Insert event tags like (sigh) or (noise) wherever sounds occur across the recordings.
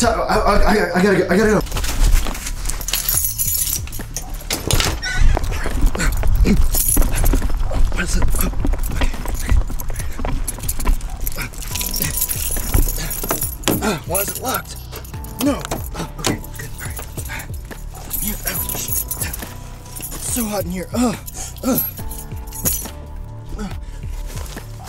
I, I, I, I gotta go. I gotta go. Hot in here. Ugh.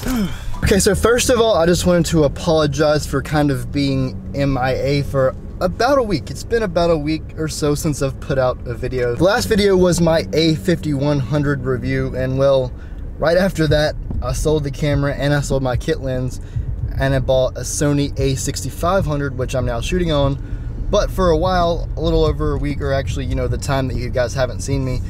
Ugh. Okay, so first of all, I just wanted to apologize for kind of being MIA for about a week. It's been about a week or so since I've put out a video. The last video was my A5100 review, and well, right after that, I sold the camera and I sold my kit lens, and I bought a Sony A6500, which I'm now shooting on. But for a while, a little over a week, or actually, you know, the time that you guys haven't seen me,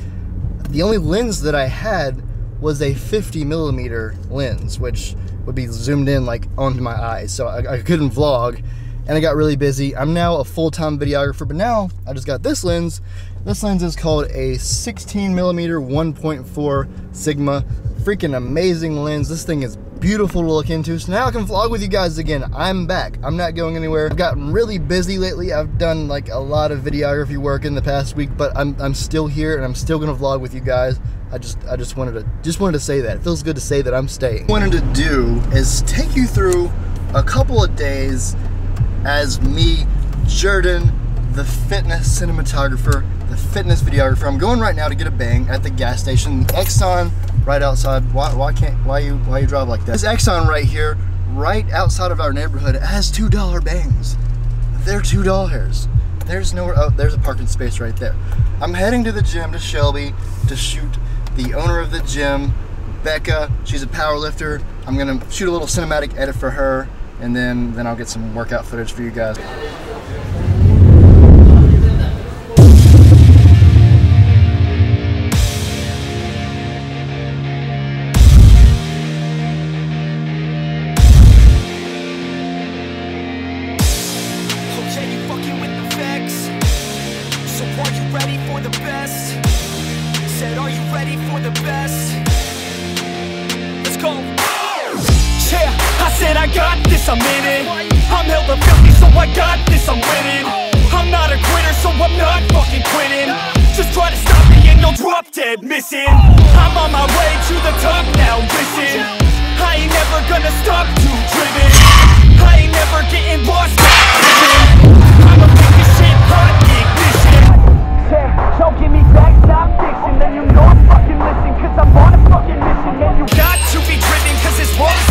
the only lens that I had was a 50 millimeter lens, which would be zoomed in like onto my eyes. So I, I couldn't vlog and I got really busy. I'm now a full-time videographer, but now I just got this lens. This lens is called a 16 millimeter 1.4 Sigma. Freaking amazing lens. This thing is beautiful to look into. So now I can vlog with you guys again. I'm back. I'm not going anywhere. I've gotten really busy lately. I've done like a lot of videography work in the past week, but I'm, I'm still here and I'm still gonna vlog with you guys. I just I just wanted to just wanted to say that. It feels good to say that I'm staying. What I wanted to do is take you through a couple of days as me, Jordan, the fitness cinematographer, the fitness videographer. I'm going right now to get a bang at the gas station. Exxon right outside. Why, why can't why you why you drive like that? This Exxon right here, right outside of our neighborhood, has two dollar bangs. They're two dollars. Hairs. There's nowhere. Oh, there's a parking space right there. I'm heading to the gym to Shelby to shoot the owner of the gym, Becca. She's a power lifter. I'm gonna shoot a little cinematic edit for her, and then then I'll get some workout footage for you guys. For the best? Said, are you ready for the best? Let's go. Yeah, I said I got this, I'm in it. I'm hella filthy, so I got this, I'm winning. Oh. I'm not a quitter, so I'm not fucking quitting. Just try to stop me and you'll drop dead missing. Oh. I'm on my way to the top now, listen. I ain't never gonna stop too driven. I ain't never getting lost. I'm a of shit, hot. Don't give me back, stop fixing. Then you know I'm fucking listen, cause I'm on a fucking mission. Man, you got to be driven, cause this world's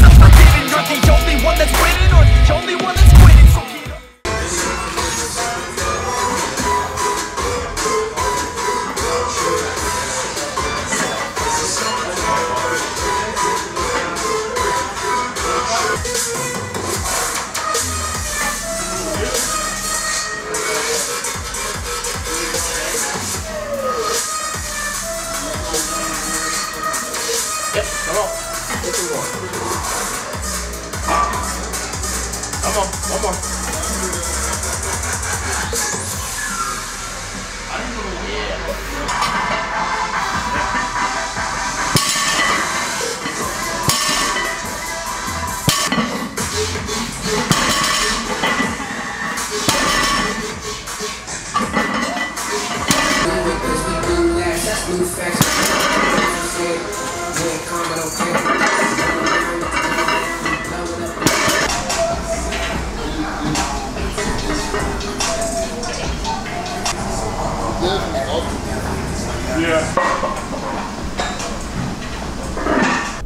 Come on, come on.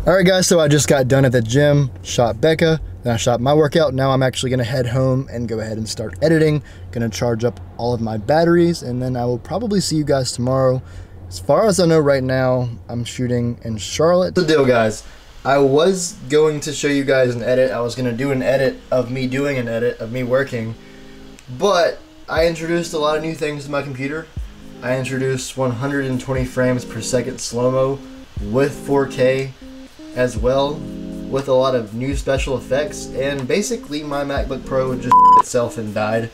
All right, guys. So I just got done at the gym, shot Becca, then I shot my workout. Now I'm actually gonna head home and go ahead and start editing. Gonna charge up all of my batteries, and then I will probably see you guys tomorrow. As far as I know right now, I'm shooting in Charlotte. The deal, guys. I was going to show you guys an edit. I was gonna do an edit of me doing an edit of me working, but I introduced a lot of new things to my computer. I introduced 120 frames per second slow mo with 4K as well, with a lot of new special effects, and basically my MacBook Pro just itself and died,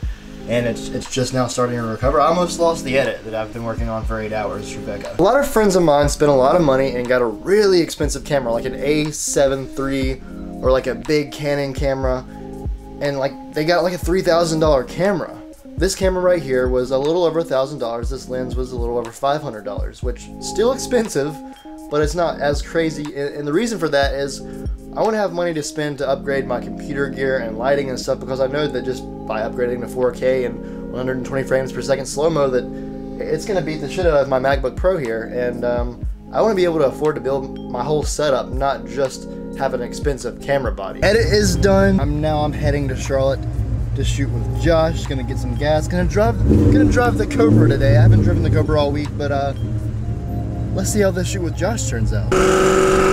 and it's it's just now starting to recover. I almost lost the edit that I've been working on for eight hours, Rebecca. A lot of friends of mine spent a lot of money and got a really expensive camera, like an A7 III or like a big Canon camera, and like they got like a three thousand dollar camera. This camera right here was a little over a thousand dollars. This lens was a little over five hundred dollars, which still expensive, but it's not as crazy. And the reason for that is I want to have money to spend to upgrade my computer gear and lighting and stuff because I know that just by upgrading to 4K and 120 frames per second slow mo that it's going to beat the shit out of my MacBook Pro here. And um, I want to be able to afford to build my whole setup, not just have an expensive camera body. Edit is done. I'm now I'm heading to Charlotte to shoot with Josh. Gonna get some gas. Gonna drive. Gonna drive the Cobra today. I haven't driven the Cobra all week, but uh, let's see how this shoot with Josh turns out.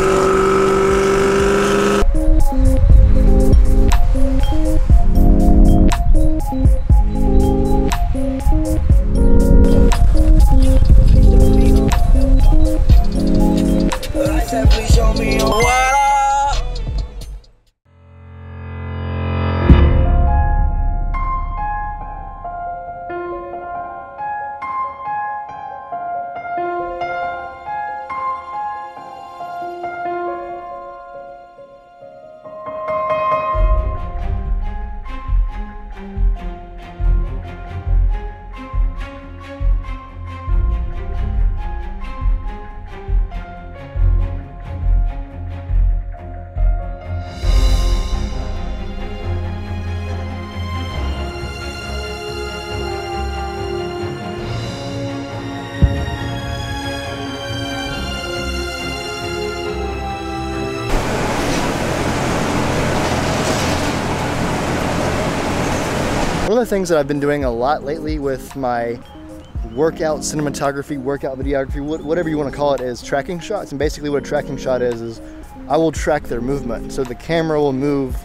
One of the things that I've been doing a lot lately with my workout cinematography, workout videography, whatever you want to call it, is tracking shots. And basically what a tracking shot is, is I will track their movement. So the camera will move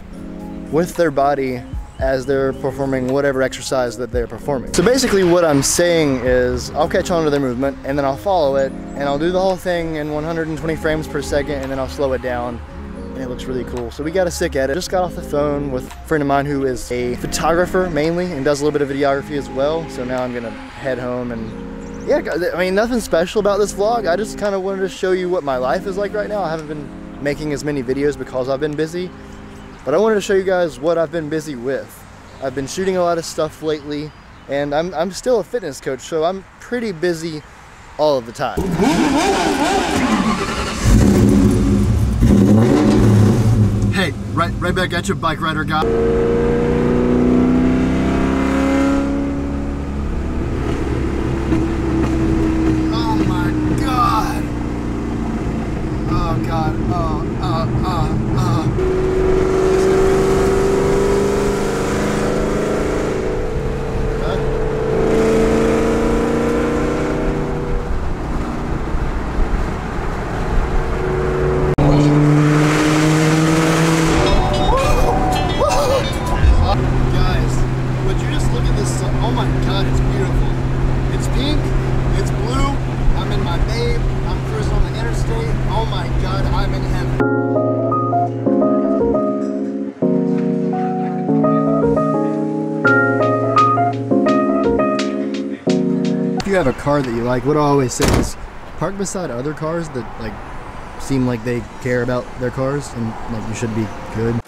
with their body as they're performing whatever exercise that they're performing. So basically what I'm saying is I'll catch on to their movement and then I'll follow it and I'll do the whole thing in 120 frames per second and then I'll slow it down and it looks really cool. So we got a sick edit. Just got off the phone with a friend of mine who is a photographer mainly and does a little bit of videography as well. So now I'm gonna head home and yeah, I mean, nothing special about this vlog. I just kind of wanted to show you what my life is like right now. I haven't been making as many videos because I've been busy, but I wanted to show you guys what I've been busy with. I've been shooting a lot of stuff lately and I'm, I'm still a fitness coach, so I'm pretty busy all of the time. Right, right back at you, bike rider guy. Oh my God. Oh God, oh, oh, oh, oh. Guys, would you just look at this? sun- Oh my god, it's beautiful. It's pink, it's blue. I'm in my babe. I'm cruising on the interstate. Oh my god, I'm in heaven. If you have a car that you like, what I always say is park beside other cars that like seem like they care about their cars and like you should be good.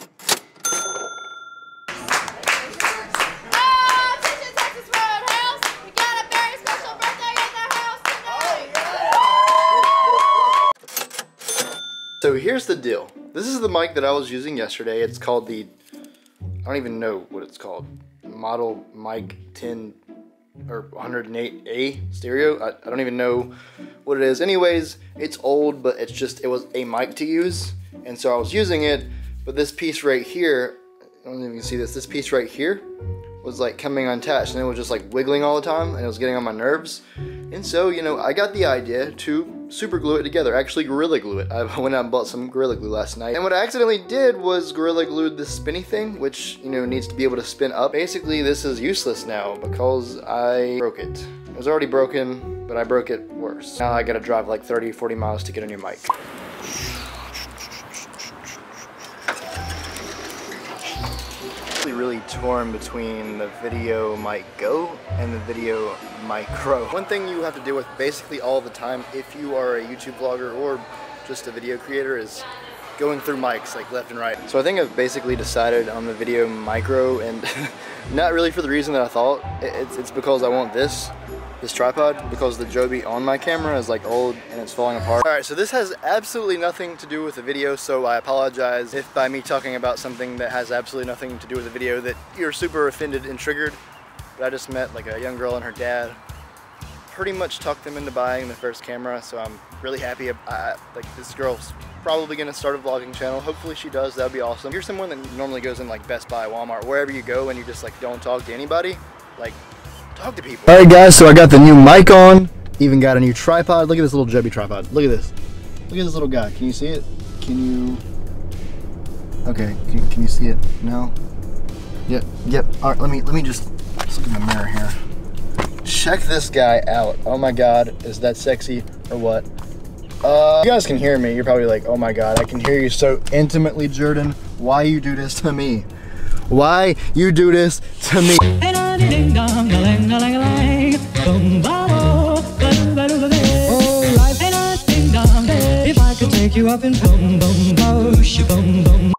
So here's the deal. This is the mic that I was using yesterday. It's called the, I don't even know what it's called. Model Mic 10 or 108A stereo. I, I don't even know what it is. Anyways, it's old, but it's just, it was a mic to use. And so I was using it, but this piece right here, I don't can see this, this piece right here was like coming unattached and it was just like wiggling all the time and it was getting on my nerves. And so, you know, I got the idea to super glue it together, actually Gorilla Glue it. I (laughs) went out and bought some Gorilla Glue last night. And what I accidentally did was Gorilla Glued the spinny thing, which, you know, needs to be able to spin up. Basically, this is useless now because I broke it. It was already broken, but I broke it worse. Now I gotta drive like 30, 40 miles to get a new mic. Torn between the video mic go and the video micro. One thing you have to deal with basically all the time if you are a YouTube vlogger or just a video creator is going through mics like left and right. So I think I've basically decided on the VideoMicro and (laughs) not really for the reason that I thought. It's, it's because I want this this tripod because the Joby on my camera is like old and it's falling apart. Alright, so this has absolutely nothing to do with the video, so I apologize if by me talking about something that has absolutely nothing to do with the video that you're super offended and triggered. But I just met like a young girl and her dad. Pretty much talked them into buying the first camera, so I'm really happy. I, like this girl's probably gonna start a vlogging channel. Hopefully she does, that'd be awesome. If you're someone that normally goes in like Best Buy, Walmart, wherever you go and you just like don't talk to anybody, like Talk to people. All right, guys. So I got the new mic on. Even got a new tripod. Look at this little Joby tripod. Look at this. Look at this little guy. Can you see it? Can you? Okay. Can, can you see it? No. Yep. Yep. All right. Let me let me just let's look in the mirror here. Check this guy out. Oh my God, is that sexy or what? Uh, you guys can hear me. You're probably like, oh my God, I can hear you so intimately, Jordan. Why you do this to me? Why you do this to me? Ding dong, a lang a lang a boom ba Oh, life ain't a ding dong. If I could take you up and boom boom boom boom boom.